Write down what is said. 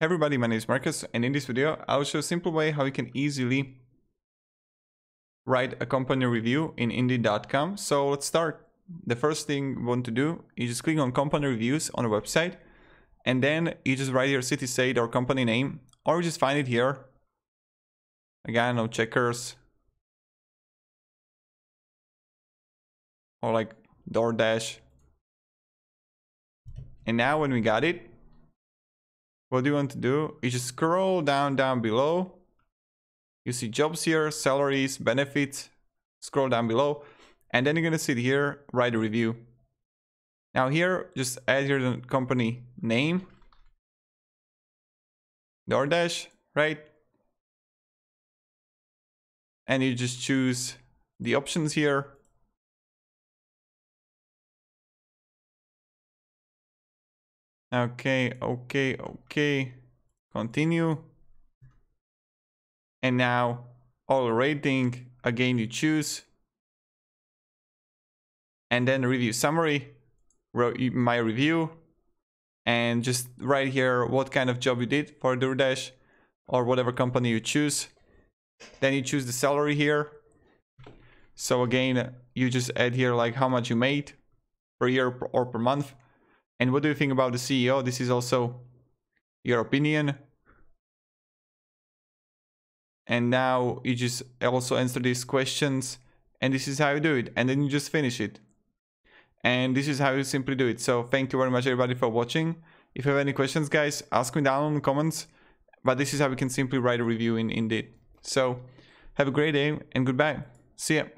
Hey everybody, my name is Marcus and in this video I'll show a simple way how you can easily write a company review in Indeed.com. So let's start. The first thing you want to do is just click on company reviews on the website and then you just write your city, state or company name or you just find it here. Again, no checkers. Or like DoorDash. And now when we got it, what do you want to do? You just scroll down, down below. You see jobs here, salaries, benefits. Scroll down below. And then you're going to see here, write a review. Now here, just add your company name. DoorDash, right? And you just choose the options here. Okay, okay, okay. Continue. And now all rating, again you choose. And then review summary, my review. And just write here what kind of job you did for DoorDash or whatever company you choose. Then you choose the salary here. So again, you just add here like how much you made per year or per month. And what do you think about the CEO? This is also your opinion. And now you just also answer these questions and this is how you do it. And then you just finish it. And this is how you simply do it. So thank you very much everybody for watching. If you have any questions guys, ask me down in the comments. But this is how we can simply write a review in Indeed. So have a great day and goodbye. See ya.